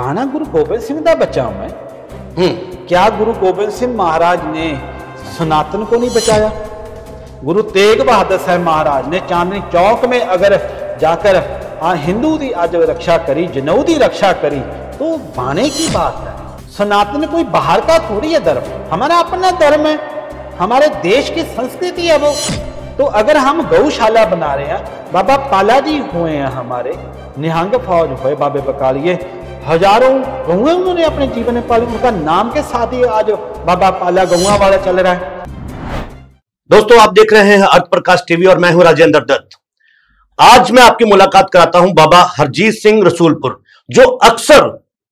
बाणा गुरु गोबिंद सिंह का बच्चा हूँ मैं। हम्म। क्या गुरु गोबिंद सिंह महाराज ने सनातन को नहीं बचाया? गुरु तेग बहादुर साहब महाराज ने चांदनी चौक में अगर जाकर आ हिंदू की अज रक्षा करी जनऊ की रक्षा करी तो बाने की बात है। सनातन कोई बाहर का थोड़ी है धर्म। हमारा अपना धर्म है। हमारे देश की संस्कृति है वो। तो अगर हम गौशाला बना रहे हैं बाबा पाला जी हुए हैं हमारे निहंग फौज हुए बाबे बकालिए हज़ारों गौएँ उन्होंने अपने जीवन में पाली। उनका नाम के साथ ही आज बाबा पाला गौआ वाला चल रहा है। दोस्तों, आप देख रहे हैं अर्थ प्रकाश टीवी और मैं हूँ राजेंद्र दत्त। आज मैं आपकी मुलाकात कराता हूँ बाबा हरजीत सिंह रसूलपुर, जो अक्सर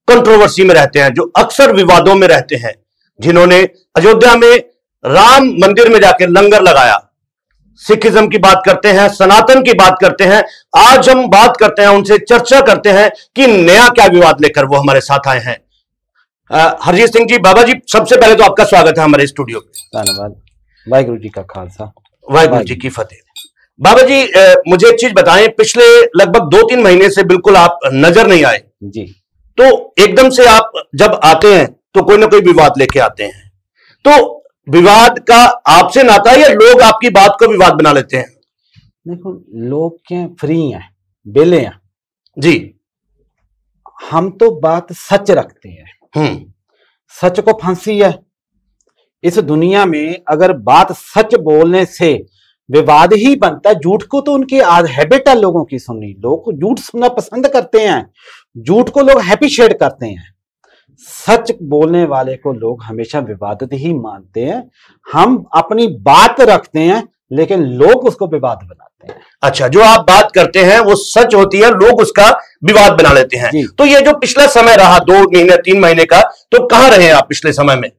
कंट्रोवर्सी में रहते हैं, जो अक्सर विवादों में रहते हैं, जिन्होंने अयोध्या में राम मंदिर में जाकर लंगर लगाया। सिखिज्म की बात करते हैं सनातन की बात करते हैं आज हम बात करते हैं उनसे चर्चा करते हैं कि नया क्या विवाद लेकर वो हमारे साथ आए हैं। हरजीत सिंह जी बाबा जी सबसे पहले तो आपका स्वागत है हमारे स्टूडियो में धन्यवाद। वाहिगुरु जी का खालसा। वाहिगुरु जी की फतेह। बाबा जी मुझे एक चीज़ बताएँ पिछले लगभग दो तीन महीने से बिल्कुल आप नज़र नहीं आए। जी। तो एकदम से आप जब आते हैं तो कोई ना कोई विवाद लेके आते हैं। तो विवाद का आपसे नाता है या लोग आपकी बात को विवाद बना लेते हैं? देखो लोग क्या फ्री हैं बेले हैं? जी। हम तो बात सच रखते हैं। हम्म। सच को फांसी है। इस दुनिया में अगर बात सच बोलने से विवाद ही बनता है झूठ को तो उनकी हैबिट है लोगों की सुननी। लोग झूठ सुनना पसंद करते हैं झूठ को लोग हैप्रिशिएट करते हैं। सच बोलने वाले को लोग हमेशा विवादित ही मानते हैं। हम अपनी बात रखते हैं लेकिन लोग उसको विवाद बनाते हैं। अच्छा जो आप बात करते हैं वो सच होती है लोग उसका विवाद बना लेते हैं। तो ये जो पिछला समय रहा दो महीने तीन महीने का तो कहाँ रहे आप पिछले समय में?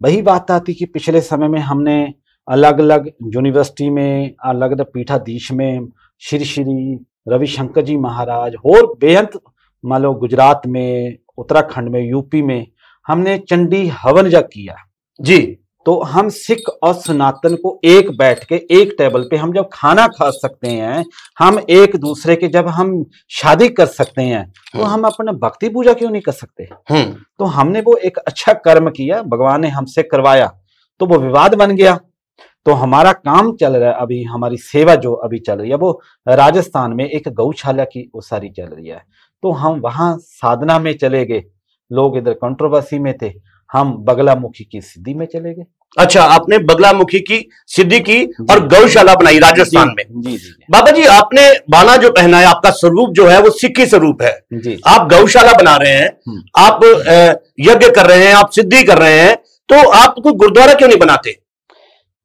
वही बात आती कि पिछले समय में हमने अलग अलग यूनिवर्सिटी में अलग अलग पीठाधीश में श्री श्री रविशंकर जी महाराज और बेहद मान लो गुजरात में उत्तराखंड में यूपी में हमने चंडी हवन जग किया। जी। तो हम सिख और सनातन को एक बैठ के एक टेबल पे हम जब खाना खा सकते हैं हम एक दूसरे के जब हम शादी कर सकते हैं तो हम्म। हम अपना भक्ति पूजा क्यों नहीं कर सकते? हम्म। तो हमने वो एक अच्छा कर्म किया भगवान ने हमसे करवाया तो वो विवाद बन गया। तो हमारा काम चल रहा है अभी हमारी सेवा जो अभी चल रही है वो राजस्थान में एक गौशाला की वो सारी चल रही है। तो हम वहाँ साधना में चले गए। लोग इधर कंट्रोवर्सी में थे। हम बगलामुखी की सिद्धि में चले गए। अच्छा आपने बगलामुखी की सिद्धि की और गौशाला बनाई राजस्थान में। जी जी बाबा जी आपने बाना जो पहना है आपका स्वरूप जो है वो सिक्की स्वरूप है। जी। आप गौशाला बना रहे हैं हम्म। आप यज्ञ कर रहे हैं आप सिद्धि कर रहे हैं तो आप कोई गुरुद्वारा क्यों नहीं बनाते?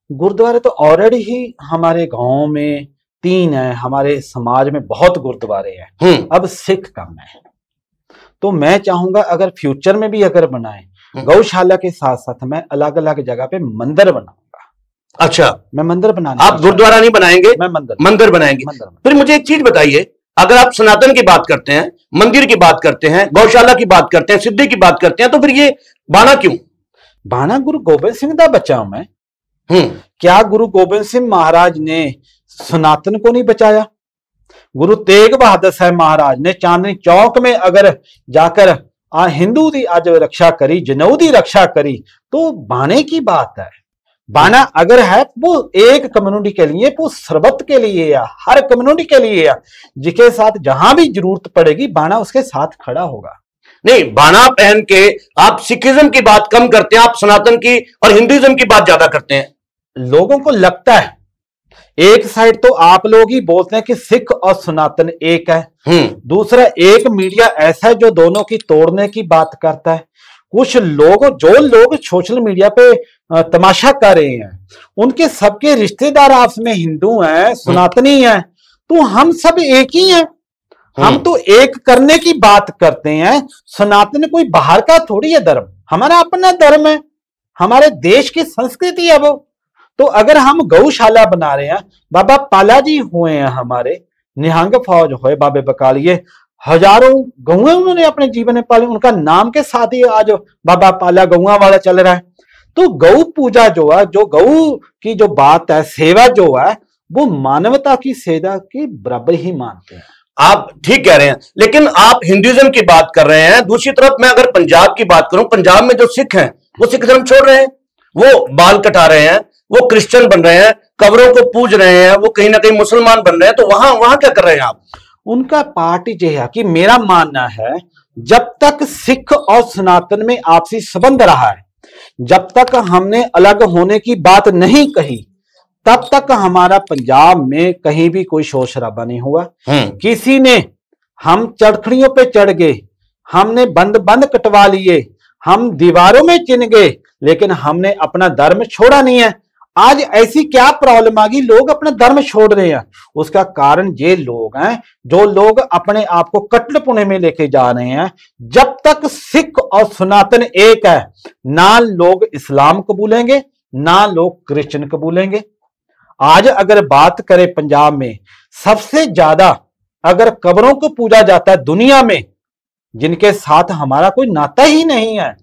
गुरुद्वारे तो ऑलरेडी ही हमारे गाँव में तीन है हमारे समाज में बहुत गुरुद्वारे हैं। हम्म। अब सिख कम है। तो मैं चाहूँगा अगर फ्यूचर में भी अगर बनाए हम्म। गौशाला के साथ साथ मैं अलग अलग जगह पे मंदिर बनाऊँगा। अच्छा। मैं मंदिर बनाने आप गुरुद्वारा नहीं बनाएँगे? मैं मंदिर मंदिर बनाएँगे। मंदिर फिर मुझे एक चीज़ बताइए अगर आप सनातन की बात करते हैं मंदिर की बात करते हैं गौशाला की बात करते हैं सिद्धि की बात करते हैं तो फिर ये बाना क्यों? बाणा गुरु गोबिंद सिंह का बच्चा हूँ मैं क्या गुरु गोबिंद सिंह महाराज ने सनातन को नहीं बचाया। गुरु तेग बहादुर साहब महाराज ने चांदनी चौक में अगर जाकर आ हिंदू की आज रक्षा करी जनेऊ की रक्षा करी तो बाने की बात है। बाणा अगर है वो एक कम्युनिटी के लिए वो सर्वत के लिए या हर कम्युनिटी के लिए या जिसके साथ जहाँ भी ज़रूरत पड़ेगी बाना उसके साथ खड़ा होगा। नहीं बाना पहन के आप सिखिज्म की बात कम करते हैं आप सनातन की और हिंदुइज्म की बात ज़्यादा करते हैं। लोगों को लगता है एक साइड तो आप लोग ही बोलते हैं कि सिख और सनातन एक है। हम्म। दूसरा एक मीडिया ऐसा है जो दोनों की तोड़ने की बात करता है। कुछ लोग जो लोग सोशल मीडिया पे तमाशा कर रहे हैं उनके सबके रिश्तेदार आपस में हिंदू हैं सनातनी हैं तो हम सब एक ही हैं। हम हम्म। तो एक करने की बात करते हैं। सनातन कोई बाहर का थोड़ी है धर्म। हमारा अपना धर्म है। हमारे देश की संस्कृति है वो। तो अगर हम गौशाला बना रहे हैं, बाबा पाला जी हुए हैं हमारे, निहंग फौज हुए बाबे बकालिए हज़ारों गौए उन्होंने अपने जीवन में पाले, उनका नाम के साथ ही आज बाबा पाला गौआ वाला चल रहा है। तो गौ पूजा जो है, जो गौ की जो बात है, सेवा जो है, वो मानवता की सेवा के बराबर ही मानते हैं। आप ठीक कह रहे हैं, लेकिन आप हिंदुइज्म की बात कर रहे हैं। दूसरी तरफ़ मैं अगर पंजाब की बात करूँ, पंजाब में जो सिख हैं, वो सिख धर्म छोड़ रहे हैं, वो बाल कटा रहे हैं। वो क्रिश्चियन बन रहे हैं कब्रों को पूज रहे हैं वो कहीं ना कहीं मुसलमान बन रहे हैं तो वहाँ वहाँ क्या कर रहे हैं आप? उनका पार्टी जो है कि मेरा मानना है जब तक सिख और सनातन में आपसी संबंध रहा है जब तक हमने अलग होने की बात नहीं कही तब तक हमारा पंजाब में कहीं भी कोई शोर शराबा नहीं हुआ। हम्म। किसी ने हम चढ़खड़ियों पे चढ़ गए हमने बंद बंद कटवा लिए हम दीवारों में चिन गए लेकिन हमने अपना धर्म छोड़ा नहीं है। आज ऐसी क्या प्रॉब्लम आ गई? लोग अपना धर्म छोड़ रहे हैं। उसका कारण ये लोग हैं, जो लोग अपने आप को कटलपुणे में लेके जा रहे हैं, जब तक सिख और सनातन एक है, ना लोग इस्लाम कबूलेंगे, ना लोग क्रिश्चियन कबूलेंगे। आज अगर बात करें पंजाब में, सबसे ज़्यादा अगर कब्रों को पूजा जाता है दुनिया में, जिनके साथ हमारा कोई नाता ही नहीं है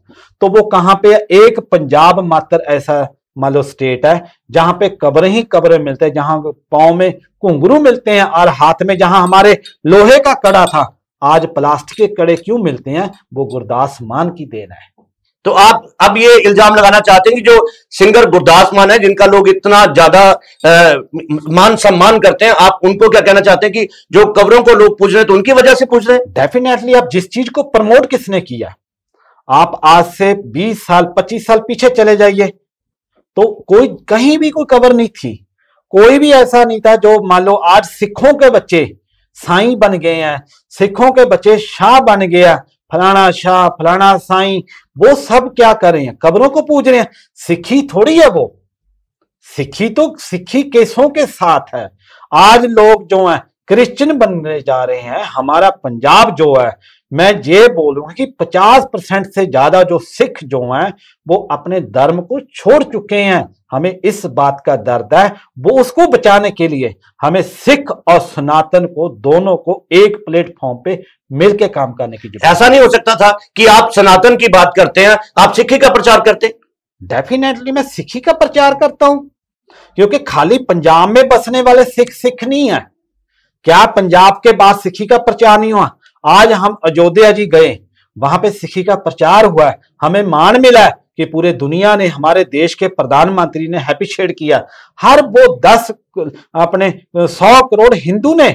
तो वो कहाँ पे एक पंजाब मात्र ऐसा मान लो स्टेट है, जहाँ पे कब्र ही कब्र मिलते हैं, जहाँ पाँव में घुंघरू मिलते हैं और हाथ में जहाँ हमारे लोहे का कड़ा था, आज प्लास्टिक के कड़े क्यों मिलते हैं? वो गुरदास मान की देन है। तो आप, अब ये इल्ज़ाम लगाना चाहते हैं कि जो सिंगर गुरदास मान है, जिनका लोग इतना ज़्यादा मान सम्मान करते हैं, आप उनको क्या कहना चाहते हैं कि जो कब्रों को लोग पूछ रहे हैं तो उनकी वजह से पूछ रहे हैं? डेफिनेटली आप जिस चीज़ को प्रमोट किसने किया? आप आज से 20 साल 25 साल पीछे चले जाइए। तो कोई, कहीं भी कोई कबर नहीं थी। कोई भी ऐसा नहीं था जो मान लो आज सिखों के बच्चे साईं बन गए हैं, सिखों के बच्चे शाह बन गया फलाना शाह, फलाना साईं, वो सब क्या कर रहे हैं? कब्रों को पूज रहे हैं? सिखी थोड़ी है वो। सिखी तो सिखी केसों के साथ है। आज लोग जो हैं, क्रिश्चियन बनने जा रहे हैं, हमारा पंजाब जो है मैं ये बोलूँगा कि 50 परसेंट से ज़्यादा जो सिख जो हैं वो अपने धर्म को छोड़ चुके हैं। हमें इस बात का दर्द है वो उसको बचाने के लिए हमें सिख और सनातन को दोनों को एक प्लेटफॉर्म पे मिलके काम करने की ज़रूरत ऐसा नहीं हो सकता था कि आप सनातन की बात करते हैं आप सिखी का प्रचार करते। डेफिनेटली मैं सिखी का प्रचार करता हूँ क्योंकि खाली पंजाब में बसने वाले सिख सिख नहीं है। क्या पंजाब के बाद सिखी का प्रचार नहीं हुआ? आज हम अयोध्या जी गए, वहाँ पे सिखी का प्रचार हुआ है। हमें मान मिला है कि पूरे दुनिया ने हमारे देश के प्रधानमंत्री ने हैप्रिशिएट किया। हर वो दस अपने सौ करोड़ हिंदू ने,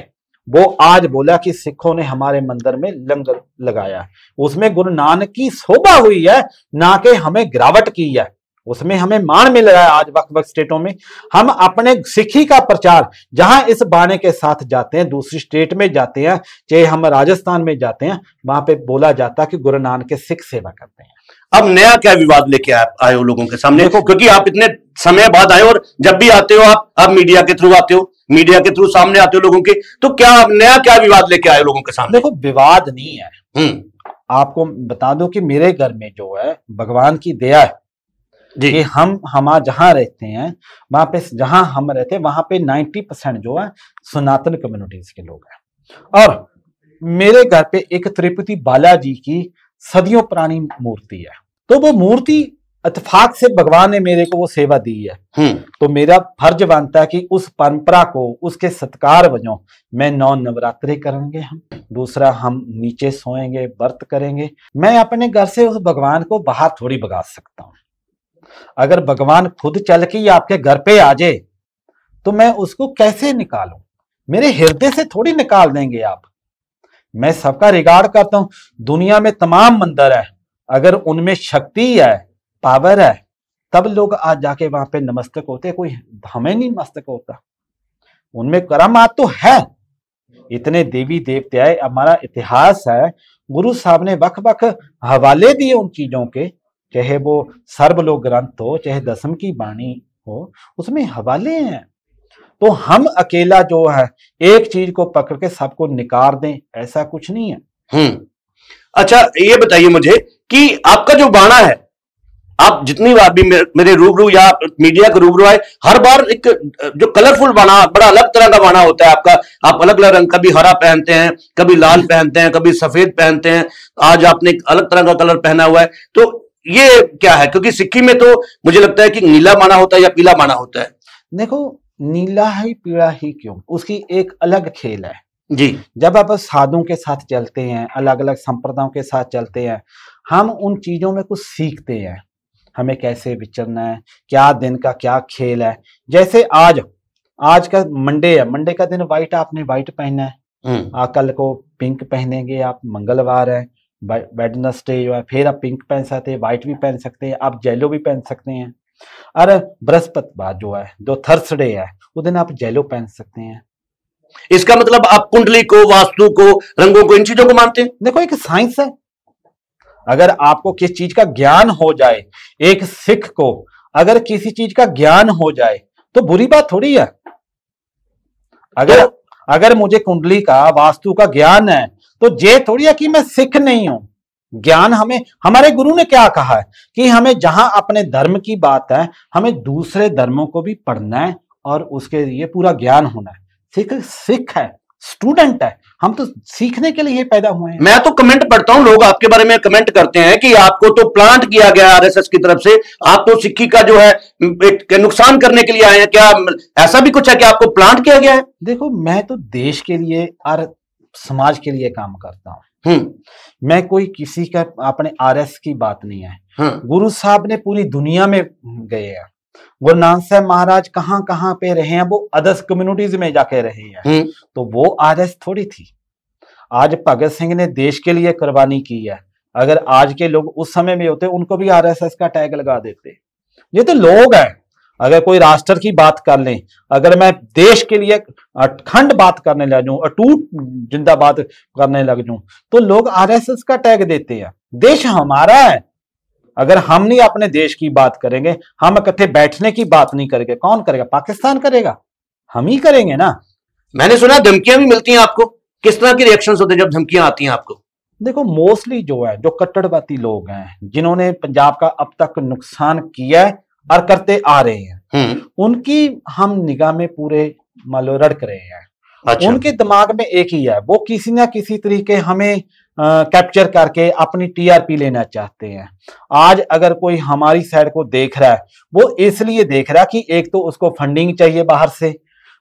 वो आज बोला कि सिखों ने हमारे मंदिर में लंगर लगाया उसमें गुरु नानक की शोभा हुई है, ना कि हमें गिरावट की है। उसमें हमें मान मिल रहा है आज वक्त वक्त स्टेटों में। हम अपने सिखी का प्रचार जहाँ इस बाने के साथ जाते हैं दूसरी स्टेट में जाते हैं चाहे हम राजस्थान में जाते हैं वहाँ पे बोला जाता है कि गुरु नानक के सिख सेवा करते हैं। अब नया क्या विवाद लेके आए हो लोगों के सामने? क्योंकि आप इतने समय बाद आए हो और जब भी आते हो आप आप मीडिया के थ्रू आते हो मीडिया के थ्रू सामने आते हो लोगों के तो क्या नया क्या विवाद लेके आए हो लोगों के सामने? देखो विवाद नहीं है। हम्म। आपको बता दो कि मेरे घर में जो है भगवान की दया है। कि हम हम जहाँ रहते हैं वहाँ पे जहाँ हम रहते हैं वहाँ पे 90 परसेंट जो है सनातन कम्युनिटीज के लोग हैं। और मेरे घर पे एक तिरुपति बालाजी की सदियों पुरानी मूर्ति है। तो वो मूर्ति इतफाक से भगवान ने मेरे को वो सेवा दी है। हम्म। तो मेरा फ़र्ज़ बनता है कि उस परंपरा को उसके सत्कार वजों मैं नौ नवरात्रे करेंगे हम। दूसरा हम नीचे सोएँगे व्रत करेंगे। मैं अपने घर से उस भगवान को बाहर थोड़ी भगा सकता हूँ। अगर भगवान खुद चल के आपके घर पे आ जाए तो मैं उसको कैसे निकालूं? मेरे हृदय से थोड़ी निकाल देंगे आप। मैं सबका रिगार्ड करता हूँ। दुनिया में तमाम मंदिर है। अगर उनमें शक्ति है, पावर है, तब लोग आज जाके वहाँ पे नमस्तक होते कोई हमें नहीं मस्तक होता उनमें करामात तो है। इतने देवी देवते हमारा इतिहास है। गुरु साहब ने वक वक हवाले दिए उन चीज़ों के। चाहे वो सर्वलोक ग्रंथ हो, चाहे दसम की वाणी हो, उसमें हवाले हैं। तो हम अकेला जो है, एक चीज़ को पकड़ के सबको निकार दें, ऐसा कुछ नहीं है। हम्म। अच्छा ये बताइए मुझे कि आपका जो बाणा है, आप जितनी बार भी मेरे रूबरू या मीडिया के रूबरू आए, हर बार एक, जो कलरफुल बाणा, बड़ा अलग तरह का बाणा होता है आपका। आप अलग अलग रंग, कभी हरा पहनते हैं, कभी लाल पहनते हैं, कभी सफ़ेद पहनते हैं। आज आपने अलग तरह का कलर पहना हुआ है। तो ये क्या है? क्योंकि सिक्की में तो मुझे लगता है कि नीला माना होता है या पीला माना होता है। देखो नीला ही पीला ही क्यों? उसकी एक अलग खेल है। जी। जब आप साधुओं के साथ चलते हैं अलग अलग संप्रदायों के साथ चलते हैं हम उन चीज़ों में कुछ सीखते हैं। हमें कैसे विचरना है क्या दिन का क्या खेल है। जैसे आज आज का मंडे है। मंडे का दिन व्हाइट आपने व्हाइट पहना है। हम्म। आ, कल को पिंक पहनेंगे आप मंगलवार है। वेडनेसडे जो है फिर आप पिंक पहन सकते हैं व्हाइट भी पहन सकते हैं आप जेलो भी पहन सकते हैं। और बृहस्पतिवार जो है जो थर्सडे है उस दिन आप जेलो पहन सकते हैं। इसका मतलब आप कुंडली को वास्तु को रंगों को इन चीज़ों को मानते हैं? देखो एक साइंस है। अगर आपको किस चीज़ का ज्ञान हो जाए एक सिख को अगर किसी चीज़ का ज्ञान हो जाए तो बुरी बात थोड़ी है। अगर अगर मुझे कुंडली का, वास्तु का ज्ञान है तो ये थोड़ी है कि मैं सिख नहीं हूँ। ज्ञान हमें, हमारे गुरु ने क्या कहा है? कि हमें जहाँ अपने धर्म की बात है, हमें दूसरे धर्मों को भी पढ़ना है और उसके लिए पूरा ज्ञान होना है। सिख सिख है। स्टूडेंट है। हम तो सीखने के लिए पैदा हुए हैं। मैं तो कमेंट पढ़ता हूँ लोग आपके बारे में कमेंट करते हैं कि आपको तो प्लांट किया गया आरएसएस की तरफ़ से आप तो सिक्की का जो है नुकसान करने के लिए आए हैं। क्या ऐसा भी कुछ है कि आपको प्लांट किया गया है? देखो मैं तो देश के लिए और समाज के लिए काम करता हूँ। हम्म। मैं कोई किसी का अपने आरएस की बात नहीं है। हम्म गुरु साहब ने पूरी दुनिया में गए गुरु नानक साहब महाराज कहाँ कहाँ पे रहे हैं? वो अदर्स कम्युनिटीज में जाके रहे हैं। हम्म। तो वो आरएस थोड़ी थी। आज भगत सिंह ने देश के लिए कुर्बानी की है। अगर आज के लोग उस समय में होते उनको भी आरएसएस का टैग लगा देते। ये तो लोग हैं। अगर कोई राष्ट्र की बात कर लें अगर मैं देश के लिए अखंड बात करने लग जाऊँ अटूट जिंदाबाद करने लग जाऊँ तो लोग आरएसएस का टैग देते हैं। देश हमारा है। अगर हम नहीं अपने देश की बात करेंगे हम इकट्ठे बैठने की बात नहीं करेंगे कौन करेगा? पाकिस्तान करेगा? हम ही करेंगे ना। मैंने सुना धमकियाँ भी मिलती हैं आपको। किस तरह की रिएक्शन होते हैं जब धमकियाँ आती हैं आपको? देखो मोस्टली जो है जो कट्टरवादी लोग हैं जिन्होंने पंजाब का अब तक नुकसान किया है और करते आ रहे हैं हम्म। उनकी हम निगाह में पूरे मान लो रड़क रहे हैं। अच्छा। उनके दिमाग में एक ही है वो किसी ना किसी तरीके हमें कैप्चर करके अपनी टीआरपी लेना चाहते हैं। आज अगर कोई हमारी साइड को देख रहा है, वो इसलिए देख रहा है कि एक तो उसको फंडिंग चाहिए बाहर से,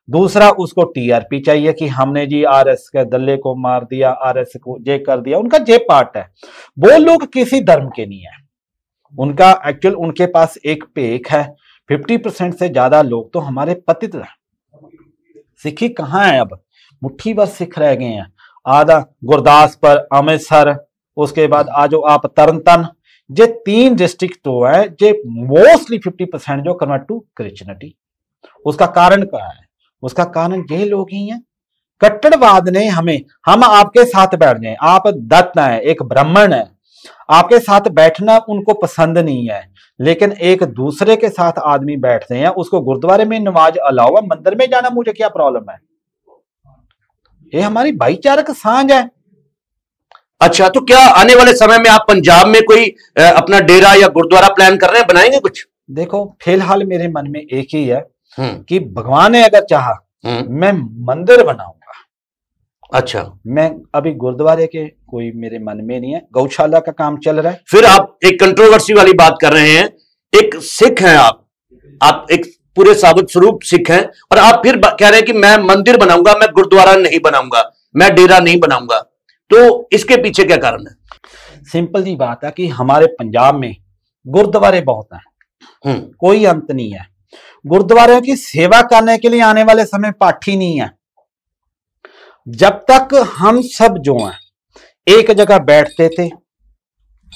दूसरा उसको टीआरपी चाहिए कि हमने जी आरएस के दल्ले को मार दिया आरएस को जे कर दिया, उनका जे पार्ट है। वो लोग किसी धर्म के नहीं है। उनका एक्चुअल उनके पास एक पेक है। फिफ्टी परसेंट से ज़्यादा लोग तो हमारे पतित सिखी कहाँ है अब? मुट्ठी भर सिख रह गए हैं। आधा गुरदासपुर अमृतसर, उसके बाद आजो आप तरनतन। जे तीन डिस्ट्रिक्ट तो है जे मोस्टली फिफ्टी परसेंट जो कन्वर्ट टू क्रिश्चियनिटी उसका कारण क्या है? उसका कारण ये लोग ही हैं। कट्टरवाद ने हमें, हम आपके साथ बैठ जाए आप दत्त है, एक ब्राह्मण है। आपके साथ बैठना उनको पसंद नहीं है, लेकिन एक दूसरे के साथ आदमी बैठते हैं, उसको गुरुद्वारे में नमाज़ अलाउ है मंदिर में जाना मुझे क्या प्रॉब्लम है? ये हमारी भाईचारक साँझ है। अच्छा तो क्या आने वाले समय में आप पंजाब में कोई अपना डेरा या गुरुद्वारा प्लान कर रहे हैं? बनाएँगे कुछ? देखो फ़िलहाल मेरे मन में एक ही है हम्म। कि भगवान ने अगर चाहा हम्म। मैं मंदिर बनाऊँगा। अच्छा। मैं अभी गुरुद्वारे के कोई मेरे मन में नहीं है। गौशाला का काम चल रहा है। फिर आप एक कंट्रोवर्सी वाली बात कर रहे हैं। एक सिख हैं आप। आप एक पूरे साबुत स्वरूप सिख हैं। और आप फिर कह रहे हैं कि मैं मंदिर बनाऊँगा मैं गुरुद्वारा नहीं बनाऊँगा मैं डेरा नहीं बनाऊँगा। तो इसके पीछे क्या कारण है? सिंपल जी बात है कि हमारे पंजाब में गुरुद्वारे बहुत हैं। हम्म। कोई अंत नहीं है। गुरुद्वारे की सेवा करने के लिए आने वाले समय पाठी नहीं है। जब तक हम सब जो हैं एक जगह बैठते थे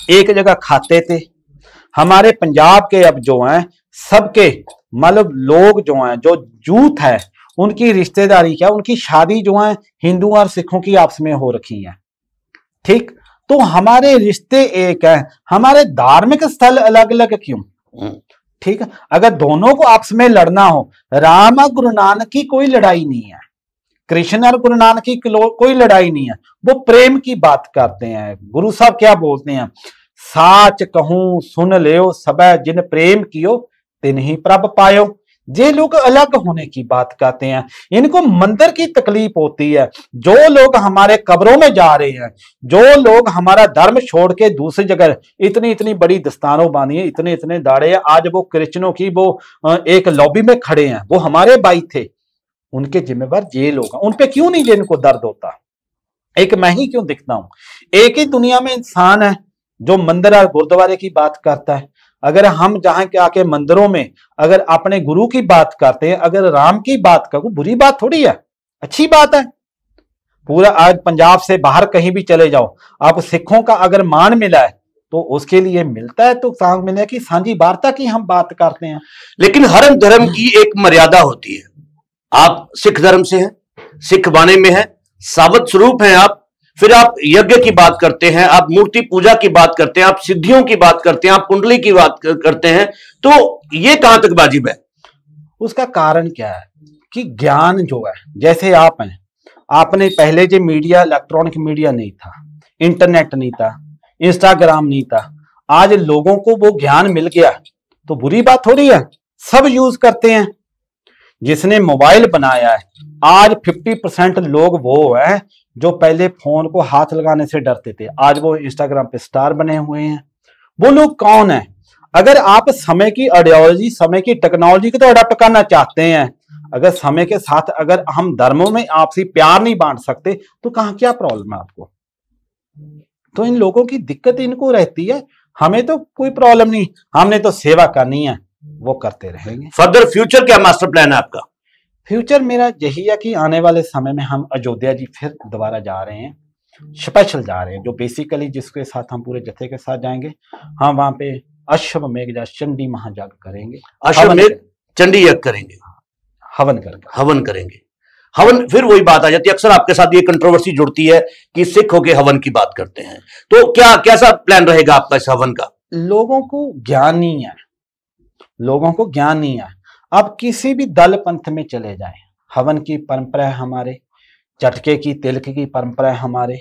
एक जगह खाते थे हमारे पंजाब के अब जो हैं सबके मतलब लोग जो हैं जो जूथ है उनकी रिश्तेदारी क्या उनकी शादी जो है हिंदुओं और सिखों की आपस में हो रखी है। ठीक? तो हमारे रिश्ते एक हैं हमारे धार्मिक स्थल अलग अलग क्यों? हम्म, ठीक? है अगर दोनों को आपस में लड़ना हो राम और गुरु नानक की कोई लड़ाई नहीं है कृष्ण और गुरु नानक की कोई लड़ाई नहीं है वो प्रेम की बात करते हैं। गुरु साहब क्या बोलते हैं? साच कहूँ सुन लियो सब जिन प्रेम कियो तिन ही प्रभ पायो। ये लोग अलग होने की बात करते हैं, इनको मंदिर की तकलीफ़ होती है। जो लोग हमारे कब्रों में जा रहे हैं, जो लोग हमारा धर्म छोड़ के दूसरी जगह इतनी इतनी बड़ी दस्तानों बांधी है इतने इतने दाड़े हैं, आज वो क्रिश्चनों की वो एक लॉबी में खड़े हैं, वो हमारे भाई थे। उनके जिम्मेवार ये लोग हैं। उन पे क्यों नहीं जिनको दर्द होता? एक मैं ही क्यों दिखता हूँ? एक ही दुनिया में इंसान है, जो मंदिर और गुरुद्वारे की बात करता है। अगर हम जहाँ के आके मंदिरों में अगर अपने गुरु की बात करते हैं, अगर राम की बात करो, बुरी बात थोड़ी है, अच्छी बात है। पूरा आज पंजाब से बाहर कहीं भी चले जाओ, आप सिखों का अगर मान मिला है तो उसके लिए मिलता है तो सांग मिले की सांझी वार्ता की हम बात करते हैं। लेकिन हर धर्म की एक मर्यादा होती है। आप सिख धर्म से हैं, सिख बाने में हैं, सावत स्वरूप हैं आप फिर आप यज्ञ की बात करते हैं, आप मूर्ति पूजा की बात करते हैं, आप सिद्धियों की बात करते हैं, आप कुंडली की बात करते हैं तो ये कहाँ तक वाजिब है? उसका कारण क्या है कि ज्ञान जो है, जैसे आप हैं, आपने पहले जो मीडिया, इलेक्ट्रॉनिक मीडिया नहीं था, इंटरनेट नहीं था, इंस्टाग्राम नहीं था, आज लोगों को वो ज्ञान मिल गया तो बुरी बात थोड़ी है, सब यूज़ करते हैं। जिसने मोबाइल बनाया है। आज 50 परसेंट लोग वो है जो पहले फ़ोन को हाथ लगाने से डरते थे। आज वो इंस्टाग्राम पे स्टार बने हुए हैं। वो लोग कौन है? अगर आप समय की आइडियोलॉजी समय की टेक्नोलॉजी को तो अडॉप्ट करना चाहते हैं। अगर समय के साथ अगर हम धर्मों में आपसी प्यार नहीं बांट सकते तो कहा क्या प्रॉब्लम है आपको? तो इन लोगों की दिक्कत इनको रहती है। हमें तो कोई प्रॉब्लम नहीं। हमने तो सेवा करनी है। वो करते रहेंगे। फर्दर फ्यूचर क्या मास्टर प्लान है आपका? फ्यूचर मेरा यही है कि आने वाले समय में हम अयोध्या जी फिर दोबारा जा रहे हैं। स्पेशल जा रहे हैं जो बेसिकली जिसके साथ हम पूरे जत्थे के साथ जाएँगे। हम वहाँ पे अश्व मेघ चंडी महाजाग करेंगे। अश्वमेघ चंडी यज्ञ करेंगे। हवन करेंगे हवन करेंगे। हवन फिर वही बात आ जाती है अक्सर आपके साथ ये कंट्रोवर्सी जुड़ती है कि सिख होके हवन की बात करते हैं। तो क्या कैसा प्लान रहेगा आपका इस हवन का? लोगों को ज्ञान नहीं है। लोगों को ज्ञान नहीं है अब किसी भी दल पंथ में चले जाए। हवन की परंपरा है हमारे झटके की तिलक की परंपरा है हमारे।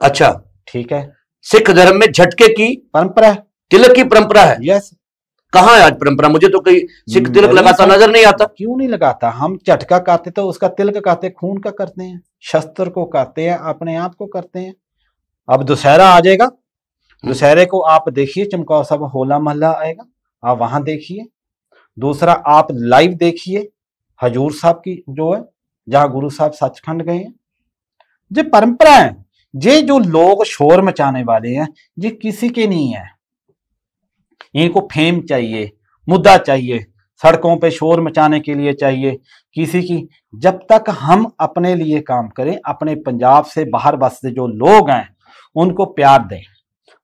अच्छा। ठीक है? सिख धर्म में झटके की परंपरा है। तिलक की परंपरा है? यस कहा है आज परंपरा? मुझे तो कहीं सिख तिलक लगाता नज़र नहीं आता। क्यों नहीं लगाता? हम झटका काते तो उसका तिलक काते खून का करते हैं शस्त्र को काते हैं अपने आप को करते हैं। अब दुशहरा आ जाएगा। दुशहरे को आप देखिए चमकाव सब होला महला आएगा। आप वहाँ देखिए। दूसरा, आप लाइव देखिए, हजूर साहब की जो है, जहाँ गुरु साहब सचखंड गए हैं। ये परंपरा है, ये जो लोग शोर मचाने वाले हैं, ये किसी के नहीं है। इनको फेम चाहिए, मुद्दा चाहिए, सड़कों पे शोर मचाने के लिए चाहिए, किसी की। जब तक हम अपने लिए काम करें, अपने पंजाब से बाहर बसते जो लोग हैं, उनको प्यार दें।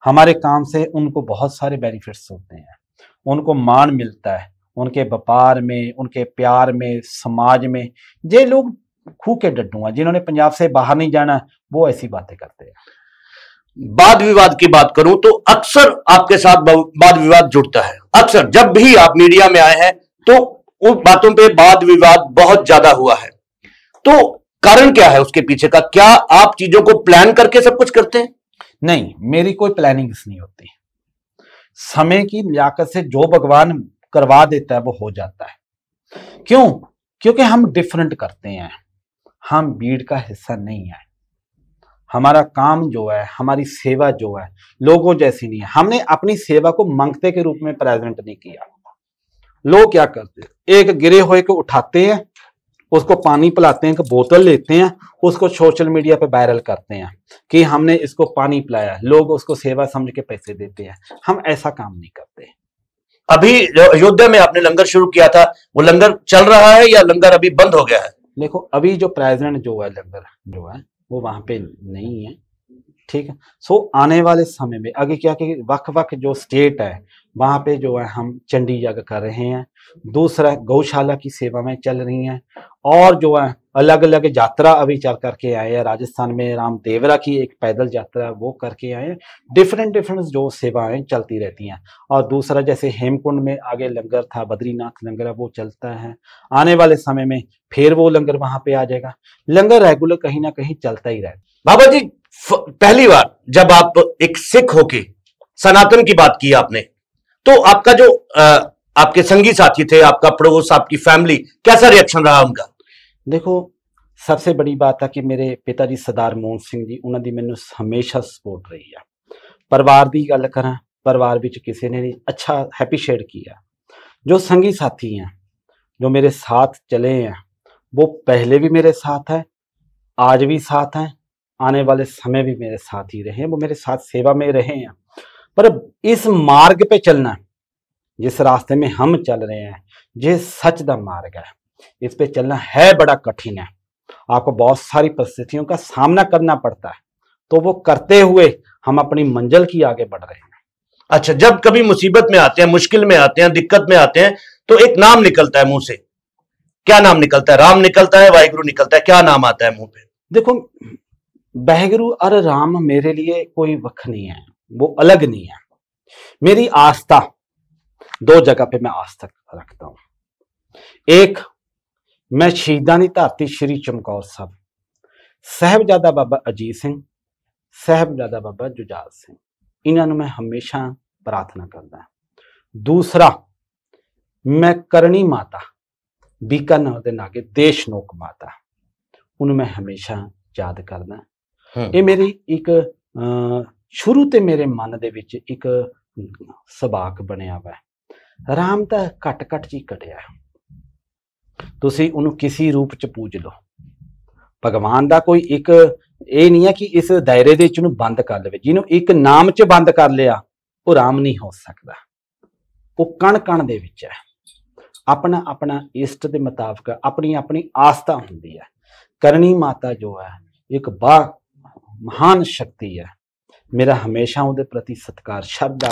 हमारे काम से उनको बहुत सारे बेनिफिट्स होते हैं। उनको मान मिलता है उनके व्यापार में उनके प्यार में समाज में। जे लोग खू के डड्डू जिन्होंने पंजाब से बाहर नहीं जाना वो ऐसी बातें करते हैं। वाद विवाद की बात करूँ तो अक्सर आपके साथ वाद विवाद जुड़ता है। अक्सर जब भी आप मीडिया में आए हैं तो उन बातों पे वाद विवाद बहुत ज़्यादा हुआ है। तो कारण क्या है उसके पीछे का? क्या आप चीज़ों को प्लान करके सब कुछ करते हैं? नहीं मेरी कोई प्लानिंग नहीं होती। समय की लियाकत से जो भगवान करवा देता है वो हो जाता है। क्यों? क्योंकि हम डिफरेंट करते हैं। हम भीड़ का हिस्सा नहीं है। हमारा काम जो है, हमारी सेवा जो है, लोगों जैसी नहीं है। हमने अपनी सेवा को मंगते के रूप में प्रेजेंट नहीं किया। लोग क्या करते हैं? एक गिरे हुए को उठाते हैं उसको पानी पिलाते हैं बोतल लेते हैं उसको सोशल मीडिया पे वायरल करते हैं कि हमने इसको पानी पिलाया लोग उसको सेवा समझ के पैसे देते हैं। हम ऐसा काम नहीं करते। अभी अयोध्या में आपने लंगर शुरू किया था वो लंगर चल रहा है या लंगर अभी बंद हो गया है? देखो अभी जो प्रेजेंट जो है लंगर जो है वो वहाँ पे नहीं है ठीक है? सो आने वाले समय में आगे क्या कि वक वक जो स्टेट है वहाँ पे जो है हम चंडी कर रहे हैं दूसरा गौशाला की सेवा में चल रही हैं और जो है अलग अलग यात्रा अभी चल करके आए हैं। राजस्थान में राम देवरा की एक पैदल यात्रा वो करके आए हैं। डिफरेंट डिफरेंट जो सेवाएँ चलती रहती हैं। और दूसरा जैसे हेमकुंड में आगे लंगर था बद्रीनाथ लंगर वो चलता है। आने वाले समय में फिर वो लंगर वहाँ पे आ जाएगा। लंगर रेगुलर कहीं ना कहीं चलता ही रहे। बाबा जी पहली बार जब आप एक सिख होके सनातन की बात की आपने तो आपका जो आ, आपके संगी साथी थे आपका पड़ोस आपकी फैमिली कैसा रिएक्शन रहा उनका देखो सबसे बड़ी बात है कि मेरे पिताजी सरदार मोहन ਸਿੰਘ ਜੀ ਉਹਨਾਂ ਦੀ ਮੈਨੂੰ ਹਮੇਸ਼ਾ ਸਪੋਰਟ ਰਹੀ ਆ ਪਰਿਵਾਰ ਦੀ ਗੱਲ ਕਰਾਂ ਪਰਿਵਾਰ ਵਿੱਚ ਕਿਸੇ ਨੇ अच्छा हैप्पी शेयर किया जो संगी साथी हैं जो मेरे साथ चले हैं वो पहले भी मेरे साथ है आज भी साथ हैं आने वाले समय भी मेरे साथ ही रहे वो मेरे साथ सेवा में रहे हैं पर इस मार्ग पे चलना जिस रास्ते में हम चल रहे हैं ये सच का मार्ग है। इस पे चलना है बड़ा कठिन है। आपको बहुत सारी परिस्थितियों का सामना करना पड़ता है। तो वो करते हुए हम अपनी मंजिल की आगे बढ़ रहे हैं। अच्छा जब कभी मुसीबत में आते हैं मुश्किल में आते हैं दिक्कत में आते हैं तो एक नाम निकलता है मुँह से। क्या नाम निकलता है? राम निकलता है वाहिगुरु निकलता है क्या नाम आता है मुँह पे? देखो बहगुरु और राम मेरे लिए कोई वख नहीं है। वो अलग नहीं है। मेरी आस्था दो जगह पे मैं आस्था रखता हूं एक मैं शहीदां की धरती श्री चमकौर साहब साहबजादा बाबा अजीत सिंह साहबजादा बाबा जुजाल सिंह इन्होंने मैं हमेशा प्रार्थना करता दूसरा मैं करनी माता बीकानेर के नागे देश नोक माता उन्हें मैं हमेशा याद करदा ਇਹ ਮੇਰੀ ਇੱਕ ਸ਼ੁਰੂ ਤੇ ਮੇਰੇ ਮਨ ਦੇ ਵਿੱਚ ਇੱਕ ਸਬਾਕ ਬਣਿਆ ਵਾ ਰਾਮ ਤਾਂ ਘਟ ਘਟ ਜੀ ਕਟਿਆ ਤੁਸੀਂ ਉਹਨੂੰ ਕਿਸੇ ਰੂਪ ਚ ਪੂਜ ਲਓ। ਭਗਵਾਨ ਦਾ ਕੋਈ ਇੱਕ, ਇਹ ਨਹੀਂ ਹੈ ਕਿ ਇਸ ਦਾਇਰੇ ਦੇ ਵਿੱਚ ਉਹਨੂੰ ਬੰਦ ਕਰ ਲਵੇ ਜਿਹਨੂੰ ਇੱਕ ਨਾਮ ਚ ਬੰਦ ਕਰ ਲਿਆ, ਉਹ ਰਾਮ ਨਹੀਂ ਹੋ ਸਕਦਾ। ਉਹ ਕਣ ਕਣ ਦੇ ਵਿੱਚ ਹੈ। ਆਪਣਾ ਆਪਣਾ ਇਸ਼ਟ ਦੇ ਮੁਤਾਬਕ ਆਪਣੀ ਆਪਣੀ ਆਸਥਾ ਹੁੰਦੀ ਹੈ। ਕਰਨੀ ਮਾਤਾ ਜੋ ਹੈ, ਇੱਕ ਬਾ, ਮਹਾਨ ਸ਼ਕਤੀ ਹੈ। ਮੇਰਾ ਹਮੇਸ਼ਾ ਉਹਦੇ ਪ੍ਰਤੀ ਸਤਿਕਾਰ, ਸ਼ਰਧਾ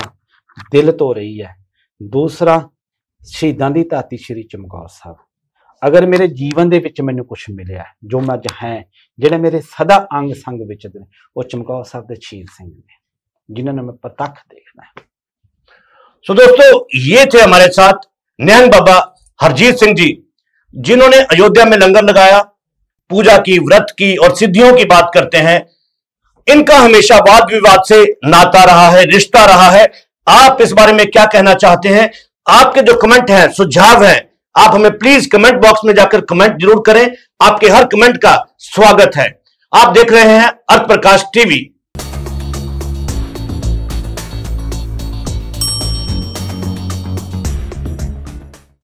ਦਿਲ ਤੋਂ ਰਹੀ ਹੈ। ਦੂਸਰਾ ਸ਼ਹੀਦਾਂ ਦੀ ਧਰਤੀ ਸ਼੍ਰੀ ਚਮਕੌਰ ਸਾਹਿਬ ਅਗਰ ਮੇਰੇ ਜੀਵਨ ਦੇ ਵਿੱਚ ਮੈਨੂੰ ਕੁਝ ਮਿਲਿਆ ਜੋ ਮੈਂ ਅੱਜ ਹੈ ਜਿਹੜੇ ਮੇਰੇ ਸਦਾ ਅੰਗ ਸੰਗ ਵਿੱਚ ਨੇ ਉਹ ਚਮਕੌਰ ਸਾਹਿਬ ਦੇ ਸ਼ਹੀਦ ਸਿੰਘ ਨੇ जिन्होंने मैं प्रत्यक्ष देखना है सो so, दोस्तों ये थे हमारे साथ न्यांग बाबा हरजीत सिंह जी जिन्होंने अयोध्या में लंगर लगाया पूजा की व्रत की और सिद्धियों की बात करते हैं इनका हमेशा वाद विवाद से नाता रहा है रिश्ता रहा है आप इस बारे में क्या कहना चाहते हैं? आपके जो कमेंट हैं, सुझाव हैं, आप हमें प्लीज़ कमेंट बॉक्स में जाकर कमेंट ज़रूर करें। आपके हर कमेंट का स्वागत है। आप देख रहे हैं अर्थ प्रकाश टीवी